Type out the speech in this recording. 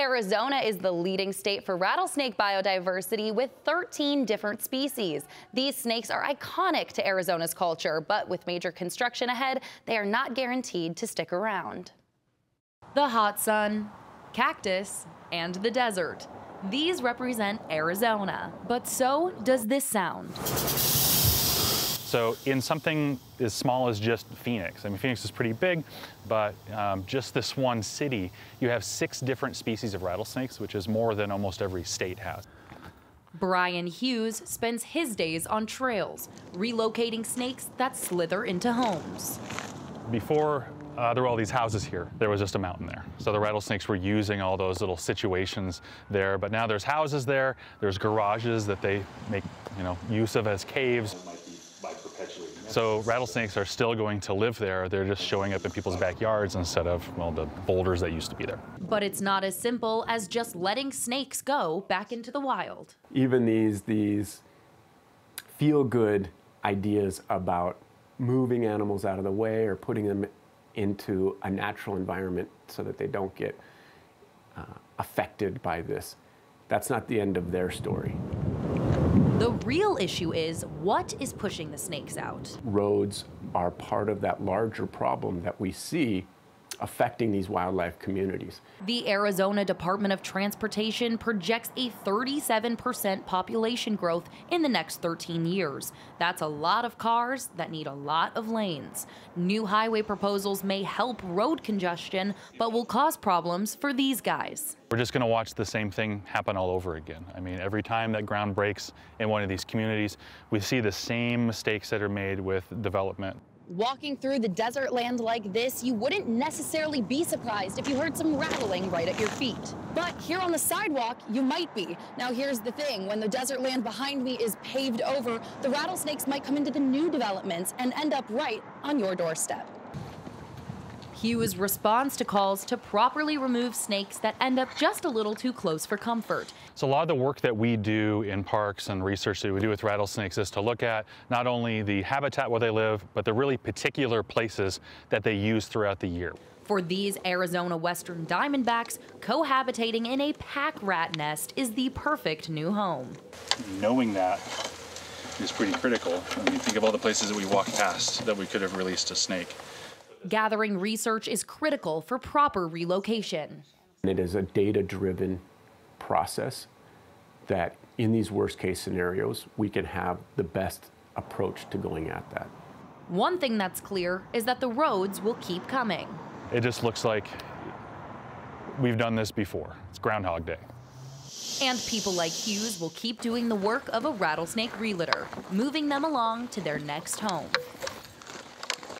Arizona is the leading state for rattlesnake biodiversity with 13 different species. These snakes are iconic to Arizona's culture, but with major construction ahead, they are not guaranteed to stick around. The hot sun, cactus, and the desert. These represent Arizona, but so does this sound. So in something as small as just Phoenix, I mean, Phoenix is pretty big, but um, just this one city, you have six different species of rattlesnakes, which is more than almost every state has. Bryan Hughes spends his days on trails, relocating snakes that slither into homes. Before uh, there were all these houses here. There was just a mountain there. So the rattlesnakes were using all those little situations there. But now there's houses there. There's garages that they make, you know, use of as caves. So rattlesnakes are still going to live there. They're just showing up in people's backyards instead of, well, the boulders that used to be there. But it's not as simple as just letting snakes go back into the wild. Even these, these feel-good ideas about moving animals out of the way or putting them into a natural environment so that they don't get uh, affected by this. That's not the end of their story. The real issue is what is pushing the snakes out? Roads are part of that larger problem that we see affecting these wildlife communities. The Arizona Department of Transportation projects a 37% population growth in the next 13 years. That's a lot of cars that need a lot of lanes. New highway proposals may help road congestion, but will cause problems for these guys. We're just going to watch the same thing happen all over again. I mean, every time that ground breaks in one of these communities, we see the same mistakes that are made with development. Walking through the desert land like this, you wouldn't necessarily be surprised if you heard some rattling right at your feet. But here on the sidewalk, you might be. Now here's the thing, when the desert land behind me is paved over, the rattlesnakes might come into the new developments and end up right on your doorstep. Hughes responds to calls to properly remove snakes that end up just a little too close for comfort. So a lot of the work that we do in parks and research that we do with rattlesnakes is to look at not only the habitat where they live, but the really particular places that they use throughout the year. For these Arizona Western Diamondbacks, cohabitating in a pack rat nest is the perfect new home. Knowing that is pretty critical. I mean, think of all the places that we walked past that we could have released a snake. Gathering research is critical for proper relocation. It is a data-driven process that in these worst case scenarios, we can have the best approach to going at that. One thing that's clear is that the roads will keep coming. It just looks like we've done this before. It's Groundhog Day. And people like Hughes will keep doing the work of a rattlesnake relitter, moving them along to their next home.